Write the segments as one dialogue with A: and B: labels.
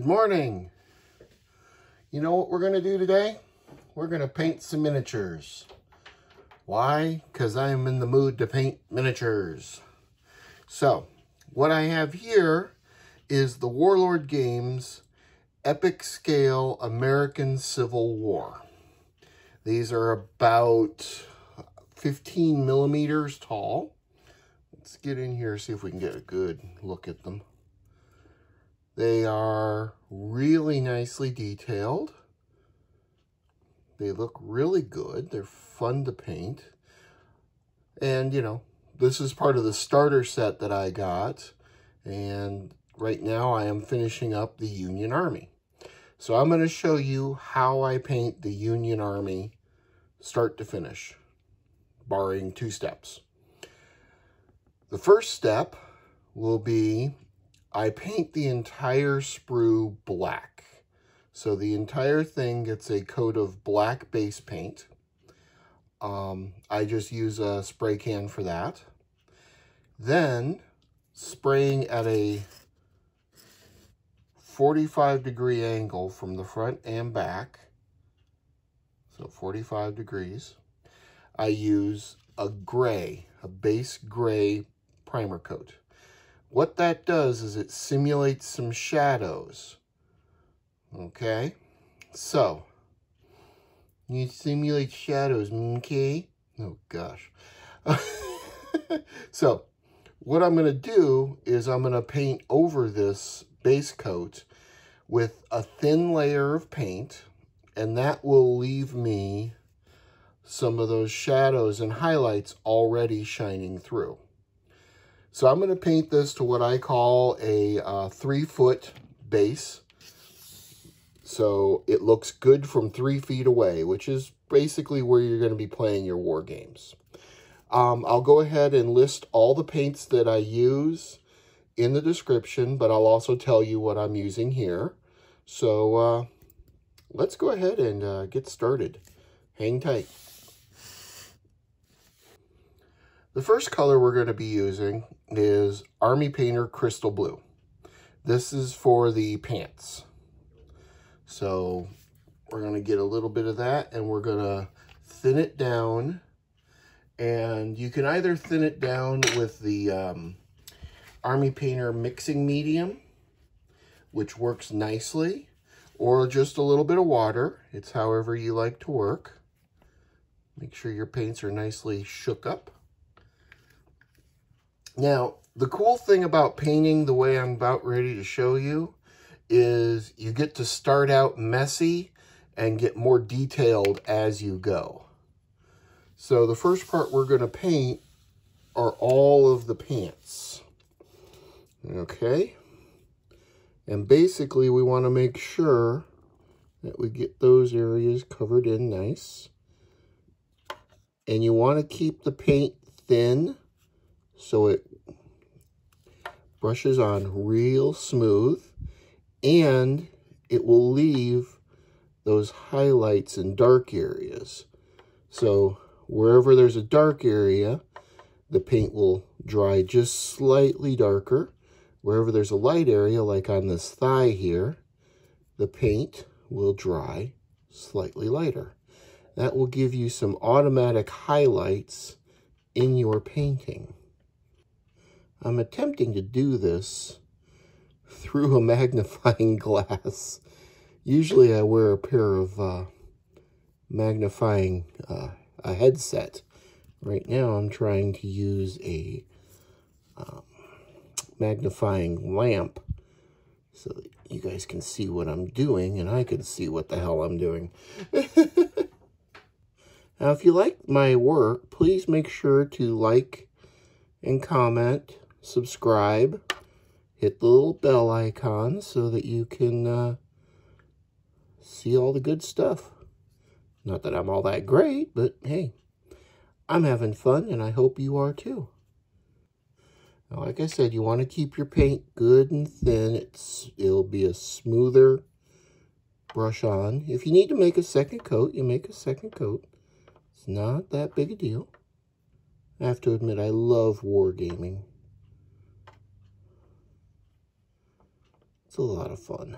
A: Good morning. You know what we're going to do today? We're going to paint some miniatures. Why? Because I am in the mood to paint miniatures. So, what I have here is the Warlord Games Epic Scale American Civil War. These are about 15 millimeters tall. Let's get in here see if we can get a good look at them. They are really nicely detailed. They look really good. They're fun to paint. And, you know, this is part of the starter set that I got. And right now I am finishing up the Union Army. So I'm going to show you how I paint the Union Army start to finish, barring two steps. The first step will be I paint the entire sprue black. So the entire thing gets a coat of black base paint. Um, I just use a spray can for that. Then spraying at a 45 degree angle from the front and back. So 45 degrees. I use a gray, a base gray primer coat. What that does is it simulates some shadows. Okay? So, you simulate shadows, okay? Oh, gosh. so, what I'm going to do is I'm going to paint over this base coat with a thin layer of paint, and that will leave me some of those shadows and highlights already shining through. So I'm going to paint this to what I call a uh, three foot base. So it looks good from three feet away, which is basically where you're going to be playing your war games. Um, I'll go ahead and list all the paints that I use in the description, but I'll also tell you what I'm using here. So uh, let's go ahead and uh, get started. Hang tight. The first color we're going to be using is Army Painter Crystal Blue. This is for the pants. So we're going to get a little bit of that and we're going to thin it down. And you can either thin it down with the um, Army Painter Mixing Medium, which works nicely, or just a little bit of water. It's however you like to work. Make sure your paints are nicely shook up. Now, the cool thing about painting the way I'm about ready to show you is you get to start out messy and get more detailed as you go. So the first part we're going to paint are all of the pants. Okay. And basically we want to make sure that we get those areas covered in nice. And you want to keep the paint thin so it brushes on real smooth and it will leave those highlights and dark areas. So wherever there's a dark area, the paint will dry just slightly darker. Wherever there's a light area, like on this thigh here, the paint will dry slightly lighter. That will give you some automatic highlights in your painting. I'm attempting to do this through a magnifying glass. Usually I wear a pair of uh, magnifying uh, a headset. Right now I'm trying to use a um, magnifying lamp so that you guys can see what I'm doing and I can see what the hell I'm doing. now if you like my work, please make sure to like and comment subscribe, hit the little bell icon so that you can uh, see all the good stuff. Not that I'm all that great, but hey, I'm having fun and I hope you are too. Now, like I said, you want to keep your paint good and thin. It's It'll be a smoother brush on. If you need to make a second coat, you make a second coat. It's not that big a deal. I have to admit, I love wargaming. It's a lot of fun.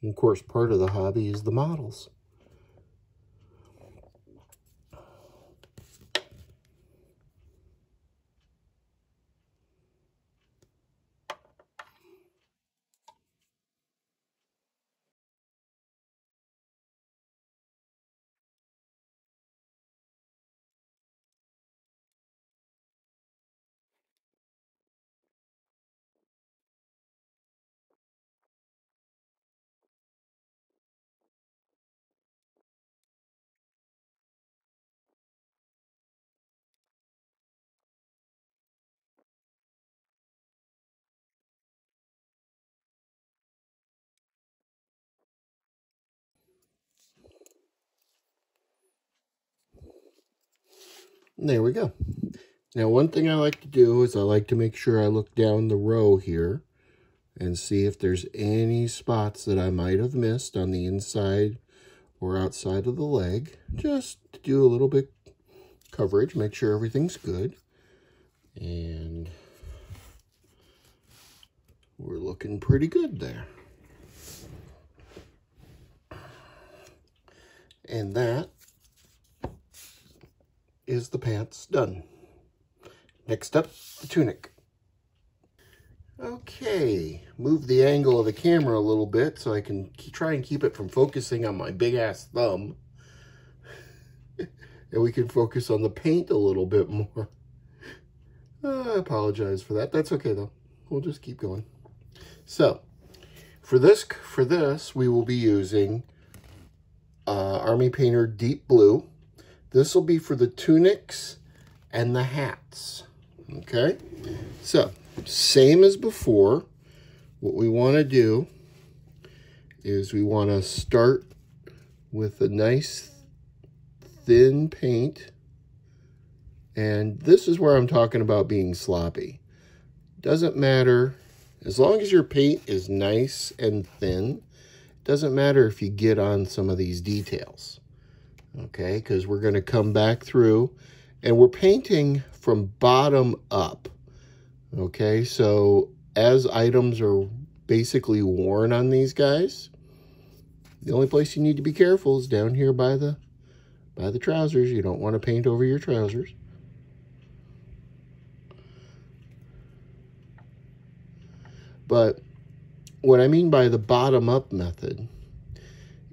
A: And of course, part of the hobby is the models. There we go. Now, one thing I like to do is I like to make sure I look down the row here and see if there's any spots that I might have missed on the inside or outside of the leg. Just to do a little bit coverage, make sure everything's good. And we're looking pretty good there. And that is the pants done. Next up, the tunic. Okay, move the angle of the camera a little bit so I can try and keep it from focusing on my big ass thumb. and we can focus on the paint a little bit more. Uh, I apologize for that. That's okay though. We'll just keep going. So, for this, for this, we will be using uh, Army Painter Deep Blue. This will be for the tunics and the hats. Okay, so same as before. What we want to do is we want to start with a nice thin paint. And this is where I'm talking about being sloppy. Doesn't matter, as long as your paint is nice and thin, doesn't matter if you get on some of these details okay? Because we're going to come back through and we're painting from bottom up, okay? So as items are basically worn on these guys, the only place you need to be careful is down here by the by the trousers. You don't want to paint over your trousers. But what I mean by the bottom up method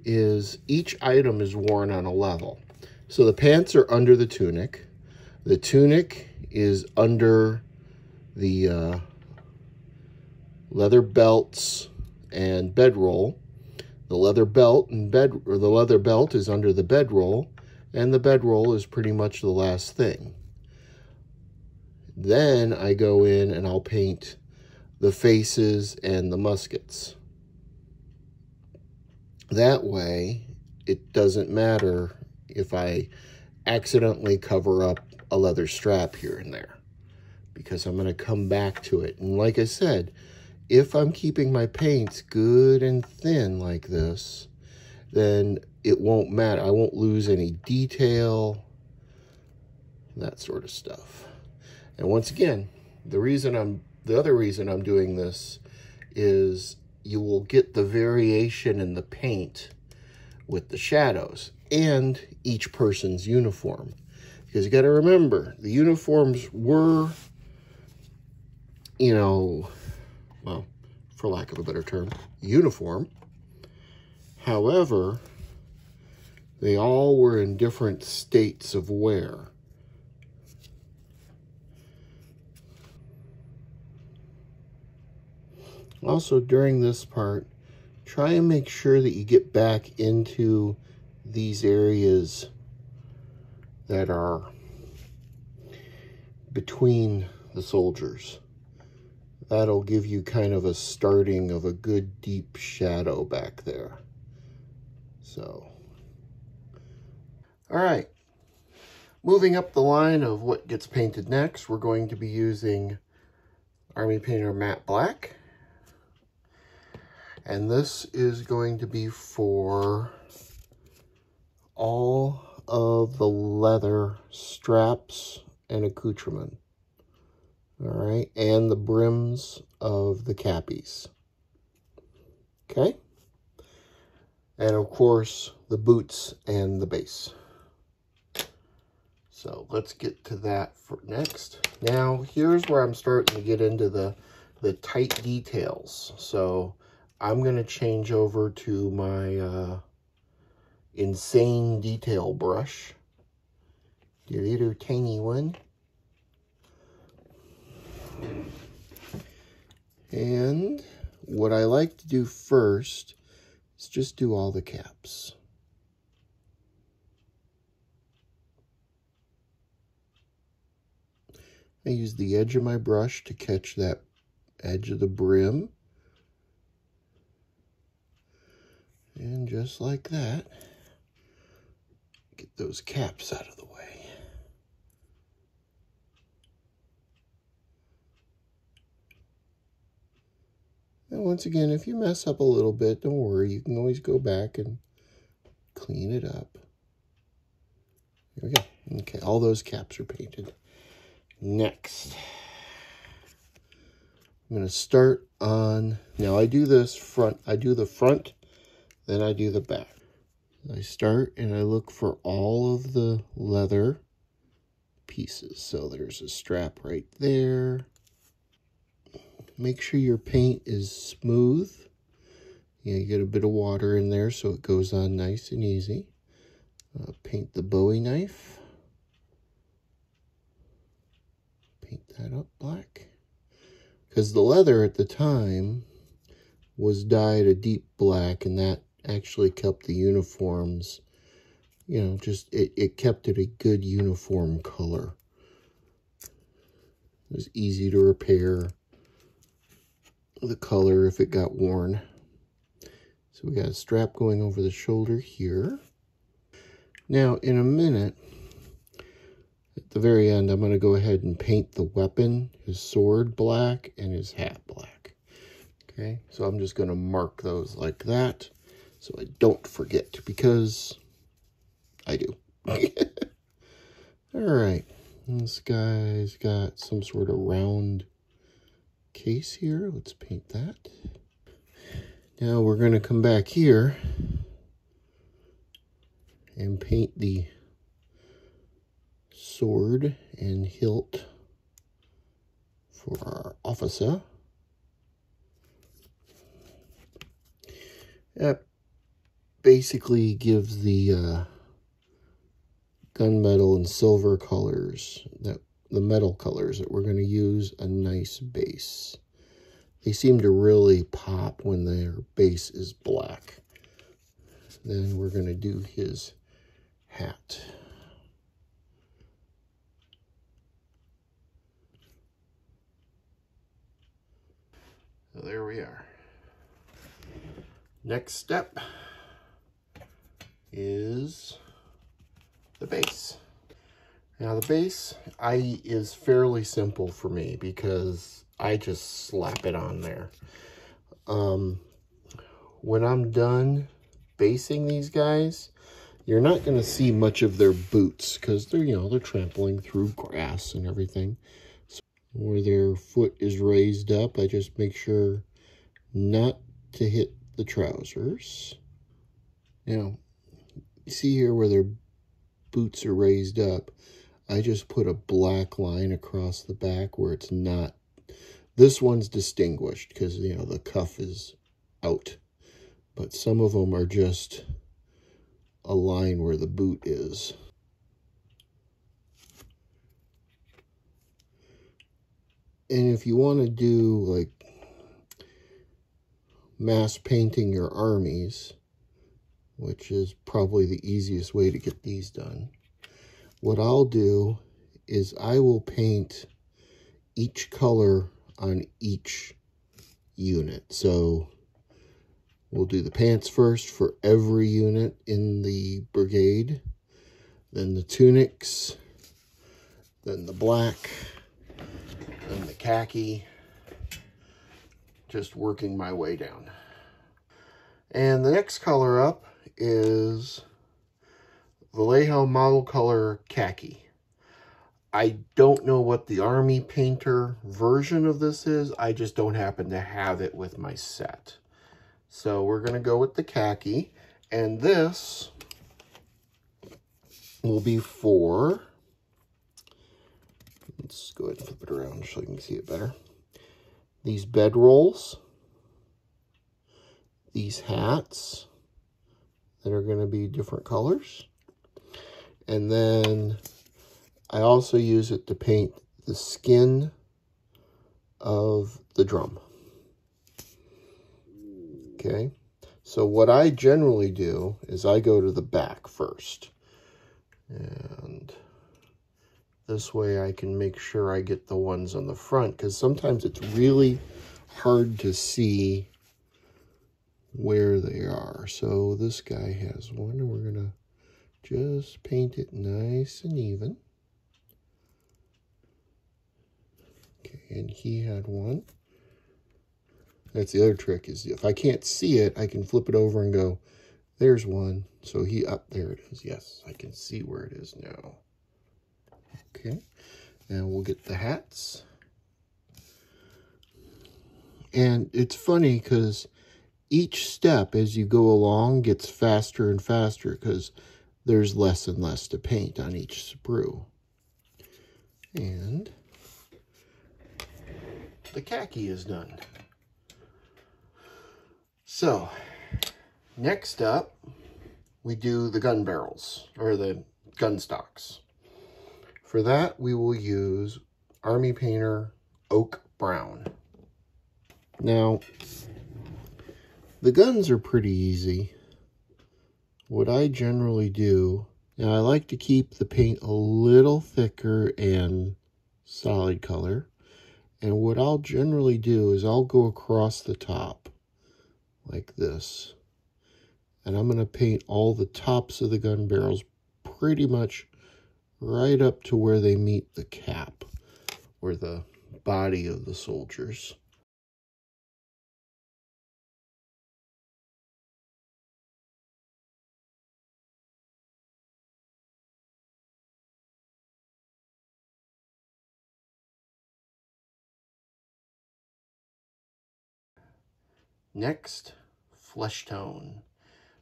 A: is each item is worn on a level. So the pants are under the tunic. The tunic is under the uh, leather belts and bedroll. The leather belt and bed or the leather belt is under the bedroll, and the bedroll is pretty much the last thing. Then I go in and I'll paint the faces and the muskets. That way, it doesn't matter if I accidentally cover up a leather strap here and there because I'm going to come back to it. And like I said, if I'm keeping my paints good and thin like this, then it won't matter. I won't lose any detail, that sort of stuff. And once again, the reason I'm, the other reason I'm doing this is you will get the variation in the paint with the shadows and each person's uniform. Because you got to remember, the uniforms were, you know, well, for lack of a better term, uniform. However, they all were in different states of wear. Also, during this part, try and make sure that you get back into these areas that are between the soldiers. That'll give you kind of a starting of a good deep shadow back there. So, all right. Moving up the line of what gets painted next, we're going to be using Army Painter Matte Black. And this is going to be for all of the leather straps and accoutrement. All right, and the brims of the cappies. Okay, And of course, the boots and the base. So let's get to that for next. Now, here's where I'm starting to get into the, the tight details. So I'm going to change over to my uh, insane detail brush. The little tiny one. And what I like to do first is just do all the caps. I use the edge of my brush to catch that edge of the brim. And just like that, get those caps out of the way. And once again, if you mess up a little bit, don't worry. You can always go back and clean it up. There we go. Okay, all those caps are painted. Next, I'm going to start on, now I do this front, I do the front, then I do the back. I start and I look for all of the leather pieces. So there's a strap right there. Make sure your paint is smooth. Yeah, you get a bit of water in there so it goes on nice and easy. Uh, paint the Bowie knife. Paint that up black. Because the leather at the time was dyed a deep black and that actually kept the uniforms, you know, just, it, it kept it a good uniform color. It was easy to repair the color if it got worn. So we got a strap going over the shoulder here. Now, in a minute, at the very end, I'm going to go ahead and paint the weapon, his sword black, and his hat black. Okay, so I'm just going to mark those like that so I don't forget because I do. All right, this guy's got some sort of round case here. Let's paint that. Now we're going to come back here and paint the sword and hilt for our officer. Yep, basically gives the uh, gunmetal and silver colors, that the metal colors that we're going to use a nice base. They seem to really pop when their base is black. Then we're going to do his hat. So there we are. Next step is the base. Now the base I is fairly simple for me because I just slap it on there. Um, when I'm done basing these guys, you're not going to see much of their boots because they're, you know, they're trampling through grass and everything. So where their foot is raised up, I just make sure not to hit the trousers. Now, you see here where their boots are raised up, I just put a black line across the back where it's not. This one's distinguished because, you know, the cuff is out. But some of them are just a line where the boot is. And if you want to do, like, mass painting your armies, which is probably the easiest way to get these done. What I'll do is I will paint each color on each unit. So we'll do the pants first for every unit in the brigade, then the tunics, then the black, then the khaki, just working my way down. And the next color up is Vallejo Model Color Khaki. I don't know what the Army Painter version of this is. I just don't happen to have it with my set. So we're going to go with the khaki. And this will be for, let's go ahead and flip it around so you can see it better. These bed rolls, these hats that are going to be different colors. And then I also use it to paint the skin of the drum. Okay, so what I generally do is I go to the back first. And this way I can make sure I get the ones on the front because sometimes it's really hard to see where they are. So this guy has one and we're going to just paint it nice and even. Okay, and he had one. That's the other trick is if I can't see it, I can flip it over and go, there's one. So he up there it is. Yes, I can see where it is now. Okay, and we'll get the hats. And it's funny because each step as you go along gets faster and faster because there's less and less to paint on each sprue. And the khaki is done. So, next up, we do the gun barrels, or the gun stocks. For that, we will use Army Painter Oak Brown. Now, the guns are pretty easy. What I generally do, now I like to keep the paint a little thicker and solid color. And what I'll generally do is I'll go across the top like this. And I'm going to paint all the tops of the gun barrels pretty much right up to where they meet the cap or the body of the soldiers. Next, flesh tone.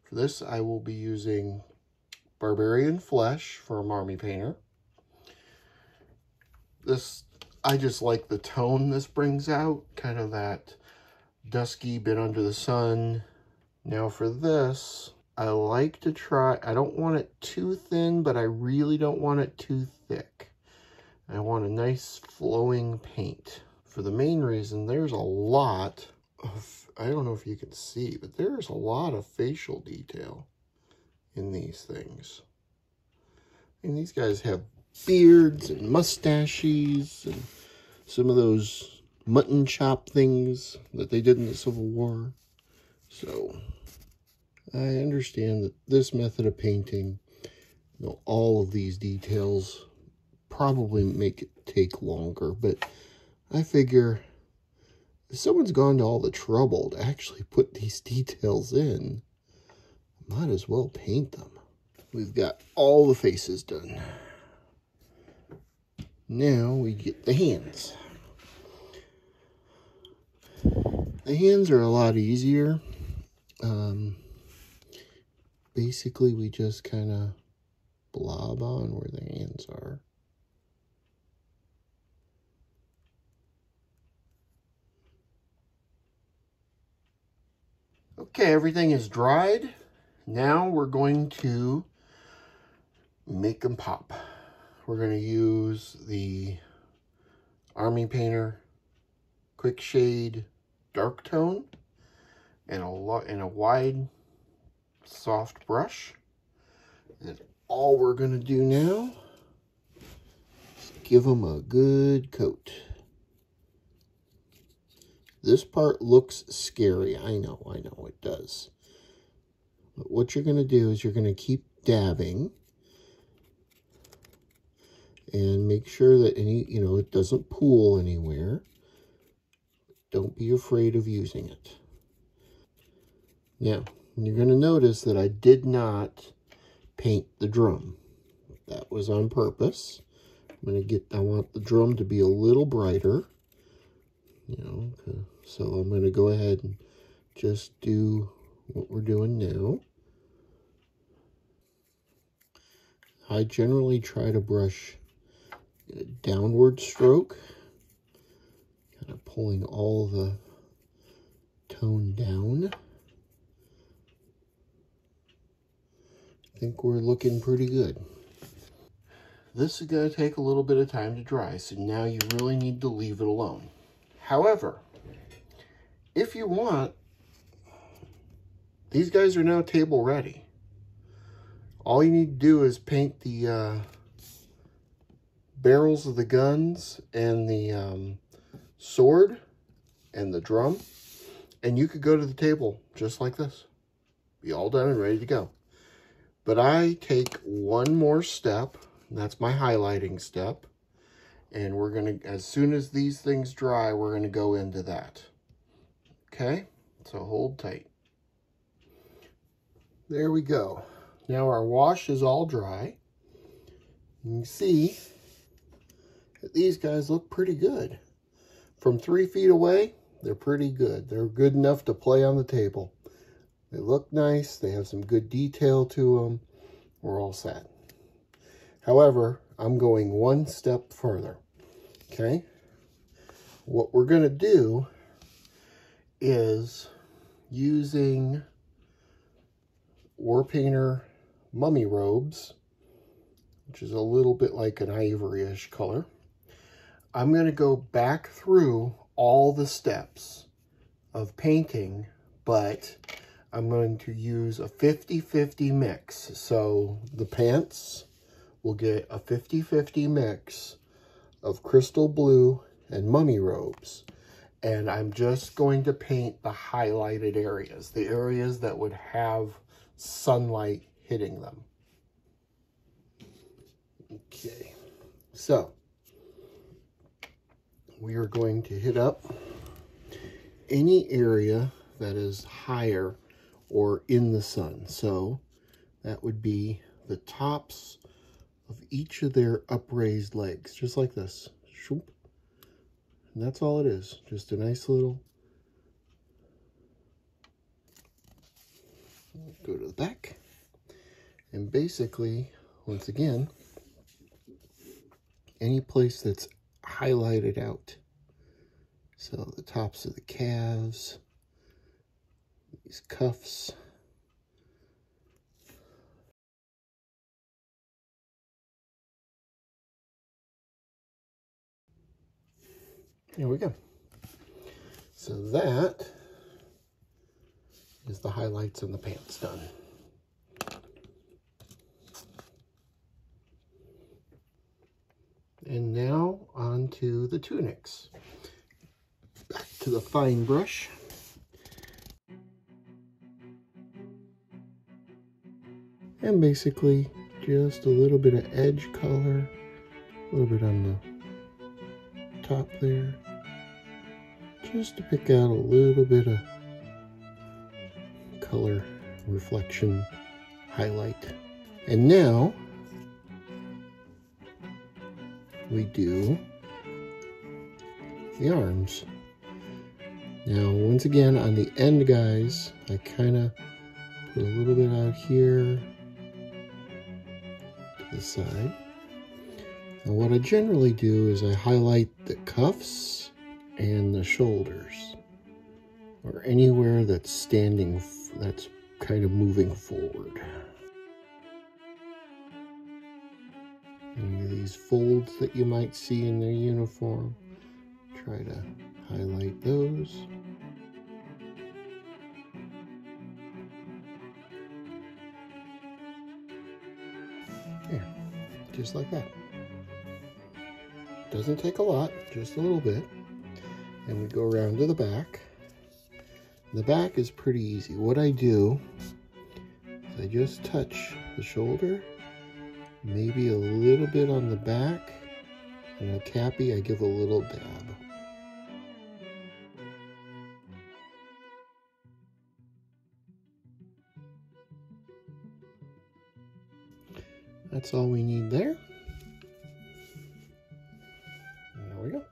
A: For this, I will be using Barbarian Flesh from Army Painter. This, I just like the tone this brings out, kind of that dusky, bit under the sun. Now for this, I like to try, I don't want it too thin, but I really don't want it too thick. I want a nice flowing paint. For the main reason, there's a lot of I don't know if you can see, but there's a lot of facial detail in these things. And these guys have beards and mustaches and some of those mutton chop things that they did in the Civil War. So I understand that this method of painting, you know, all of these details probably make it take longer, but I figure someone's gone to all the trouble to actually put these details in, might as well paint them. We've got all the faces done. Now we get the hands. The hands are a lot easier. Um, basically, we just kind of blob on where the hands are. Okay, everything is dried. Now we're going to make them pop. We're going to use the Army Painter Quick Shade Dark Tone and a lot in a wide soft brush. And all we're going to do now is give them a good coat. This part looks scary. I know, I know it does. But what you're going to do is you're going to keep dabbing and make sure that any, you know, it doesn't pool anywhere. Don't be afraid of using it. Now, you're going to notice that I did not paint the drum. That was on purpose. I'm going to get, I want the drum to be a little brighter you know, so I'm going to go ahead and just do what we're doing now. I generally try to brush a downward stroke, kind of pulling all the tone down. I think we're looking pretty good. This is going to take a little bit of time to dry, so now you really need to leave it alone. However, if you want, these guys are now table ready. All you need to do is paint the uh, barrels of the guns and the um, sword and the drum, and you could go to the table just like this. Be all done and ready to go. But I take one more step that's my highlighting step. And we're going to, as soon as these things dry, we're going to go into that. Okay, so hold tight. There we go. Now our wash is all dry. You can see that these guys look pretty good. From three feet away, they're pretty good. They're good enough to play on the table. They look nice. They have some good detail to them. We're all set. However, I'm going one step further, okay? What we're going to do is using War Painter Mummy Robes, which is a little bit like an ivory-ish color. I'm going to go back through all the steps of painting, but I'm going to use a 50-50 mix. So the pants we'll get a 50-50 mix of crystal blue and mummy robes. And I'm just going to paint the highlighted areas, the areas that would have sunlight hitting them. Okay, so we are going to hit up any area that is higher or in the sun. So that would be the tops of each of their upraised legs, just like this. And that's all it is, just a nice little... Go to the back. And basically, once again, any place that's highlighted out. So the tops of the calves, these cuffs, Here we go. So that is the highlights and the pants done. And now on to the tunics. Back to the fine brush. And basically just a little bit of edge color, a little bit on the top there just to pick out a little bit of color reflection highlight. And now we do the arms. Now, once again, on the end, guys, I kind of put a little bit out here to the side. And what I generally do is I highlight the cuffs and the shoulders or anywhere that's standing, that's kind of moving forward. Any of these folds that you might see in their uniform, try to highlight those. There, just like that. Doesn't take a lot, just a little bit. And we go around to the back. The back is pretty easy. What I do is I just touch the shoulder, maybe a little bit on the back, and a cappy I give a little dab. That's all we need there. There we go.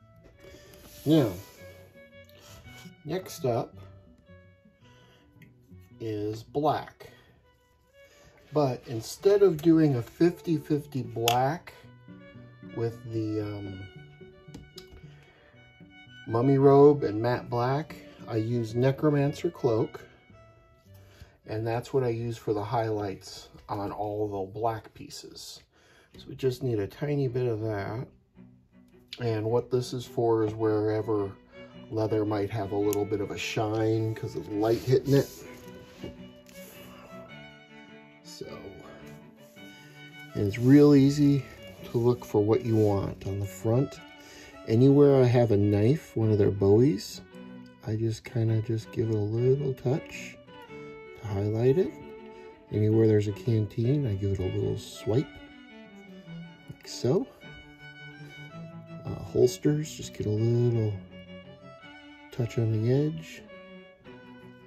A: Now, next up is black. But instead of doing a 50-50 black with the um, mummy robe and matte black, I use Necromancer Cloak. And that's what I use for the highlights on all the black pieces. So we just need a tiny bit of that. And what this is for is wherever leather might have a little bit of a shine because of light hitting it. So, and it's real easy to look for what you want on the front. Anywhere I have a knife, one of their bowies, I just kind of just give it a little touch to highlight it. Anywhere there's a canteen, I give it a little swipe, like so. Uh, holsters, just get a little touch on the edge.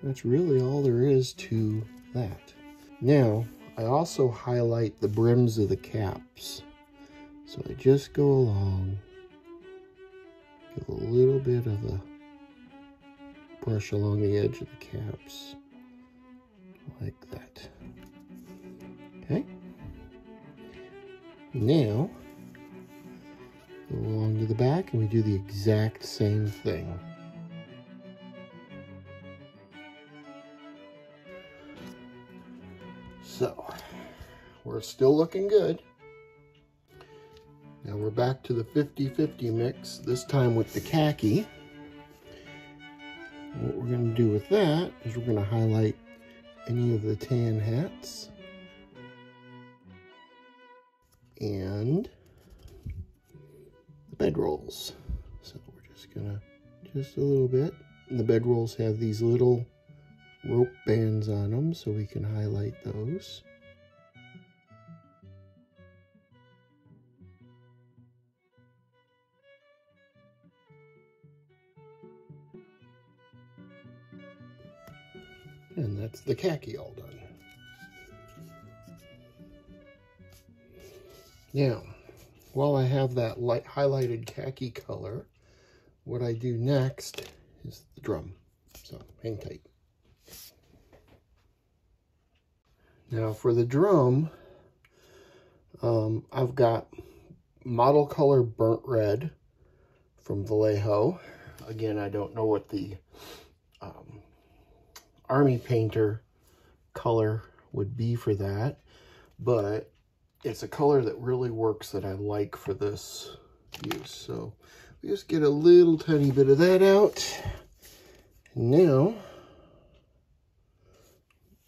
A: That's really all there is to that. Now, I also highlight the brims of the caps. So I just go along, give a little bit of a brush along the edge of the caps, like that. Okay. Now, go along to the back and we do the exact same thing. Still looking good. Now we're back to the 50-50 mix, this time with the khaki. What we're going to do with that is we're going to highlight any of the tan hats. And the bedrolls. So we're just going to, just a little bit. And the bedrolls have these little rope bands on them so we can highlight those. That's the khaki all done. Now, while I have that light highlighted khaki color, what I do next is the drum. So hang tight. Now for the drum, um, I've got model color burnt red from Vallejo. Again, I don't know what the um, army painter color would be for that, but it's a color that really works that I like for this use. So we just get a little tiny bit of that out. Now,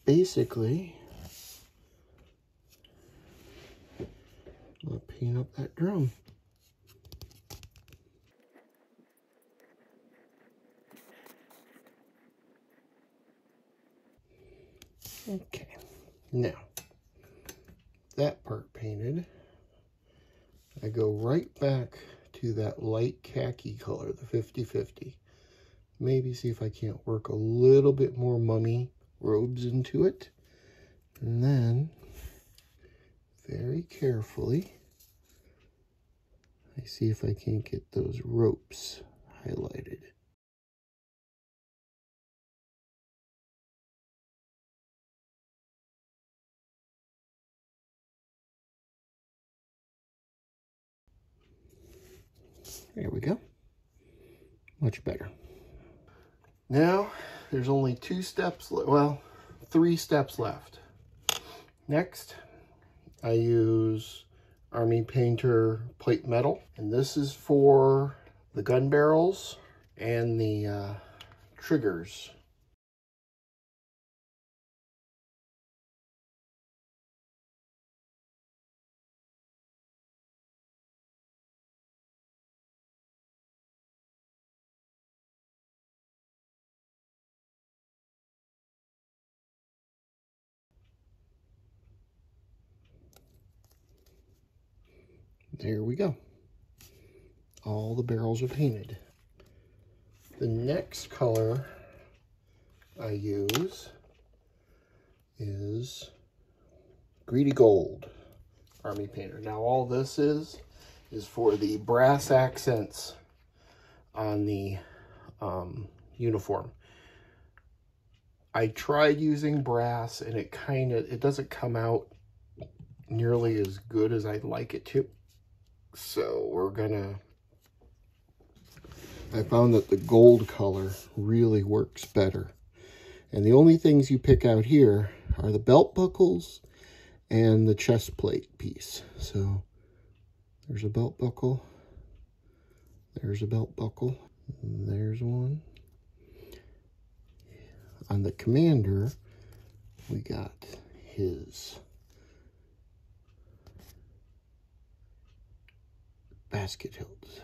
A: basically, I'll paint up that drum. Okay, now that part painted, I go right back to that light khaki color, the 50-50. Maybe see if I can't work a little bit more mummy robes into it. And then very carefully. I see if I can't get those ropes highlighted. There we go. Much better. Now, there's only two steps, well, three steps left. Next, I use Army Painter plate metal. And this is for the gun barrels and the uh, triggers. There we go. All the barrels are painted. The next color I use is Greedy Gold Army Painter. Now all this is, is for the brass accents on the um, uniform. I tried using brass and it kind of, it doesn't come out nearly as good as I'd like it to. So we're gonna, I found that the gold color really works better. And the only things you pick out here are the belt buckles and the chest plate piece. So there's a belt buckle. There's a belt buckle. There's one. On the commander, we got his basket hilts.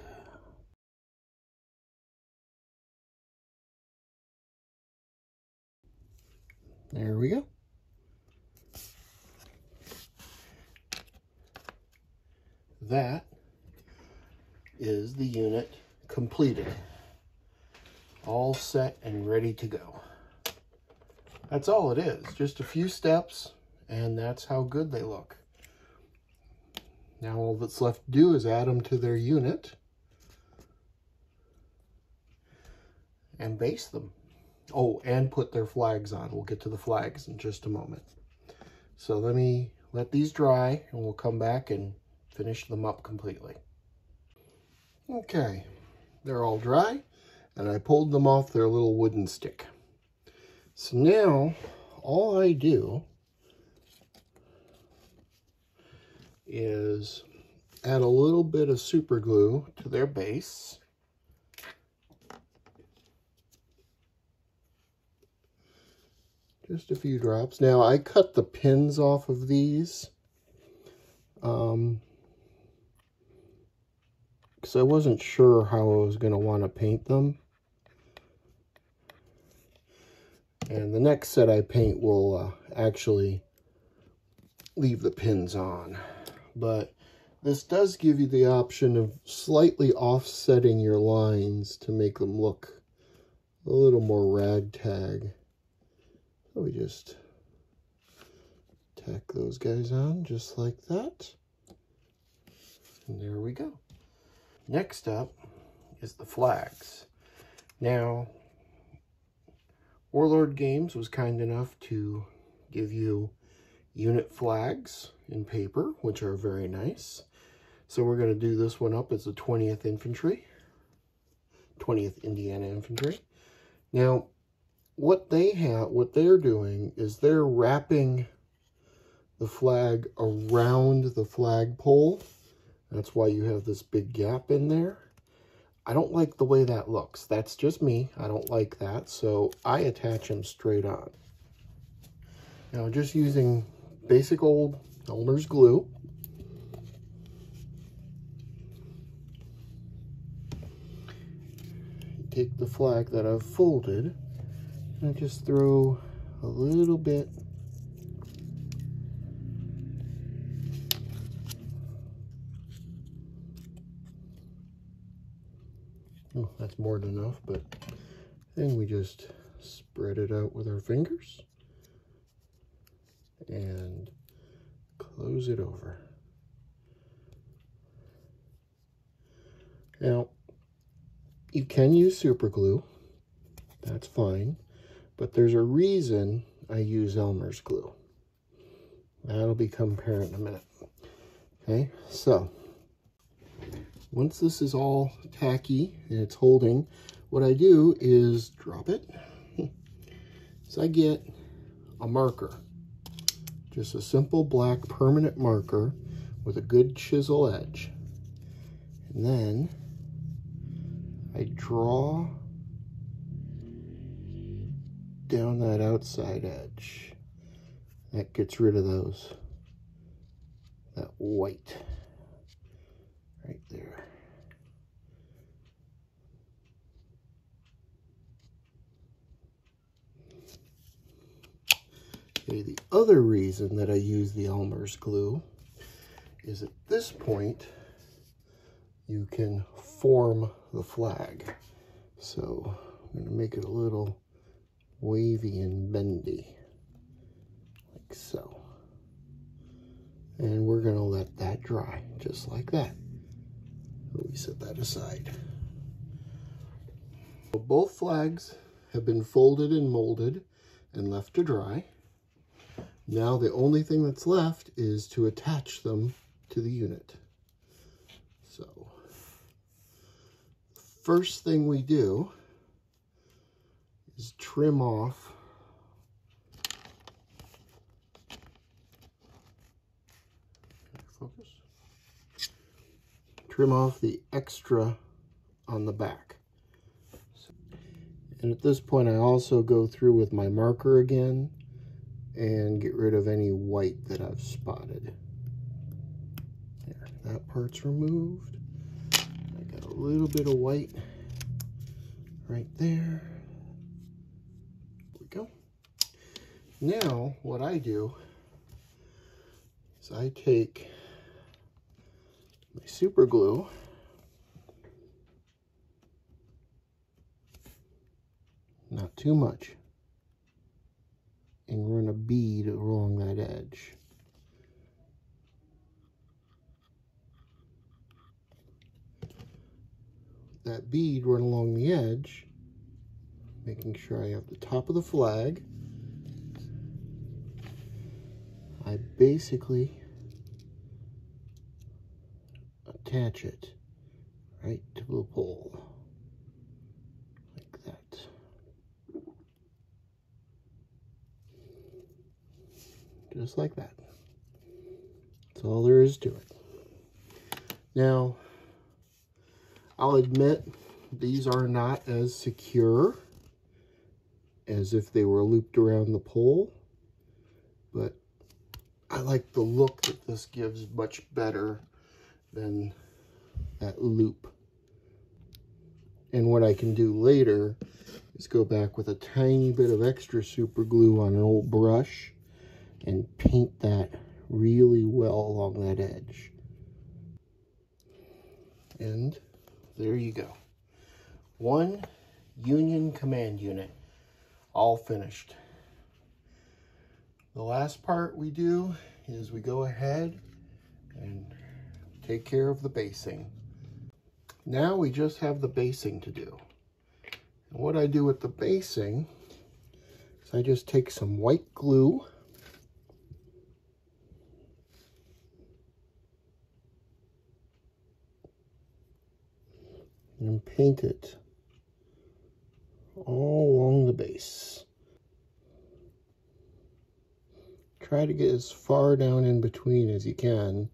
A: There we go. That is the unit completed. All set and ready to go. That's all it is. Just a few steps and that's how good they look. Now all that's left to do is add them to their unit and base them. Oh, and put their flags on. We'll get to the flags in just a moment. So let me let these dry and we'll come back and finish them up completely. Okay, they're all dry and I pulled them off their little wooden stick. So now all I do is add a little bit of super glue to their base. Just a few drops. Now, I cut the pins off of these. Um, because I wasn't sure how I was going to want to paint them. And the next set I paint will uh, actually leave the pins on. But this does give you the option of slightly offsetting your lines to make them look a little more ragtag. So we just tack those guys on just like that. And there we go. Next up is the flags. Now, Warlord Games was kind enough to give you unit flags in paper, which are very nice. So we're going to do this one up as the 20th Infantry, 20th Indiana Infantry. Now, what they have, what they're doing is they're wrapping the flag around the flagpole. That's why you have this big gap in there. I don't like the way that looks. That's just me. I don't like that. So I attach them straight on. Now just using basic old Elmer's glue. Take the flag that I've folded and I just throw a little bit Oh, that's more than enough, but then we just spread it out with our fingers and close it over. Now, you can use super glue, that's fine, but there's a reason I use Elmer's glue. That'll become apparent in a minute. Okay, so once this is all tacky and it's holding, what I do is drop it. so I get a marker. Just a simple black permanent marker with a good chisel edge. And then I draw down that outside edge. That gets rid of those, that white right there. Okay, the other reason that I use the Elmer's glue is at this point, you can form the flag. So I'm going to make it a little wavy and bendy, like so. And we're going to let that dry, just like that. We set that aside. Both flags have been folded and molded and left to dry. Now the only thing that's left is to attach them to the unit. So, first thing we do is trim off focus. Trim off the extra on the back. And at this point I also go through with my marker again and get rid of any white that I've spotted. There that part's removed. I got a little bit of white right there. There we go. Now, what I do is I take my super glue not too much and run a bead along that edge. That bead run along the edge making sure I have the top of the flag. I basically attach it right to the pole like that. Just like that. That's all there is to it. Now, I'll admit these are not as secure as if they were looped around the pole, but I like the look that this gives much better than that loop. And what I can do later is go back with a tiny bit of extra super glue on an old brush and paint that really well along that edge. And there you go. One Union Command Unit, all finished. The last part we do is we go ahead and take care of the basing. Now we just have the basing to do. And what I do with the basing is I just take some white glue and paint it all along the base. try to get as far down in between as you can,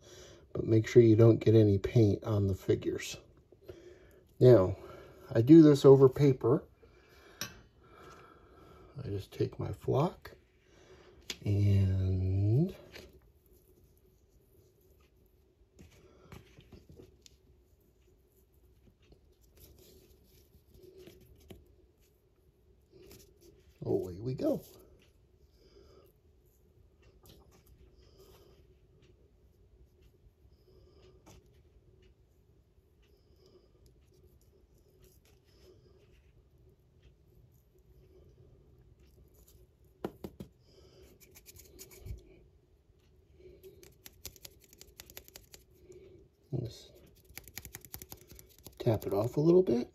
A: but make sure you don't get any paint on the figures. Now, I do this over paper. I just take my flock and away we go. Just tap it off a little bit.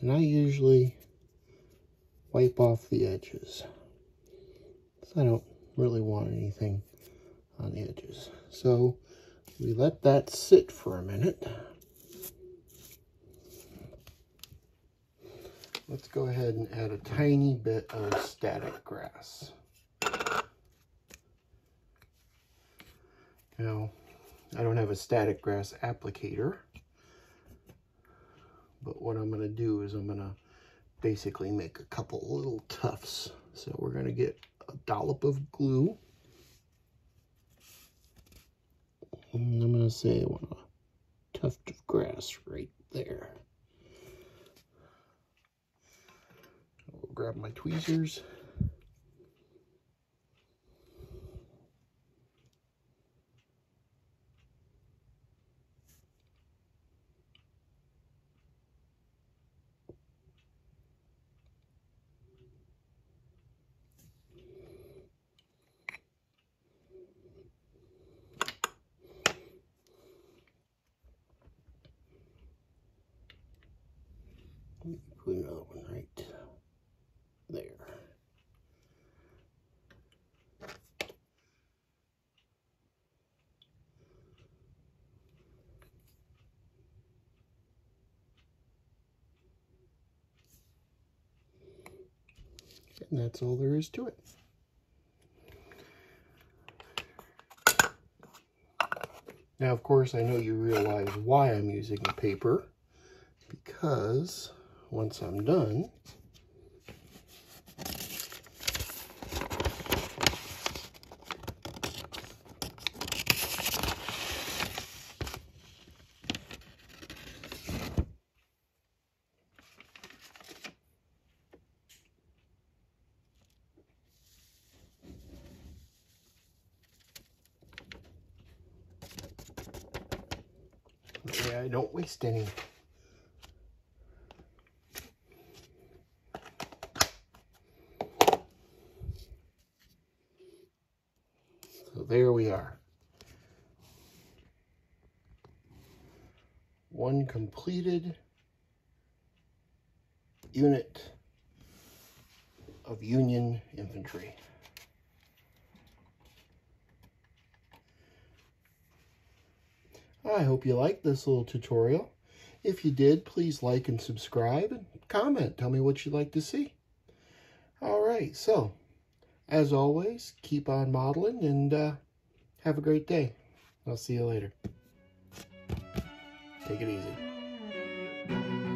A: And I usually wipe off the edges. I don't really want anything on the edges. So we let that sit for a minute. Let's go ahead and add a tiny bit of static grass. Now, I don't have a static grass applicator. But what I'm going to do is I'm going to basically make a couple little tufts. So we're going to get a dollop of glue. And I'm going to say I want a tuft of grass right there. I'll grab my tweezers. Put another one right there. And that's all there is to it. Now, of course, I know you realize why I'm using the paper. Because once I'm done, Yeah, I don't waste any. So there we are. One completed unit of Union Infantry. I hope you liked this little tutorial. If you did, please like and subscribe and comment. Tell me what you'd like to see. All right, so as always, keep on modeling and uh, have a great day. I'll see you later. Take it easy.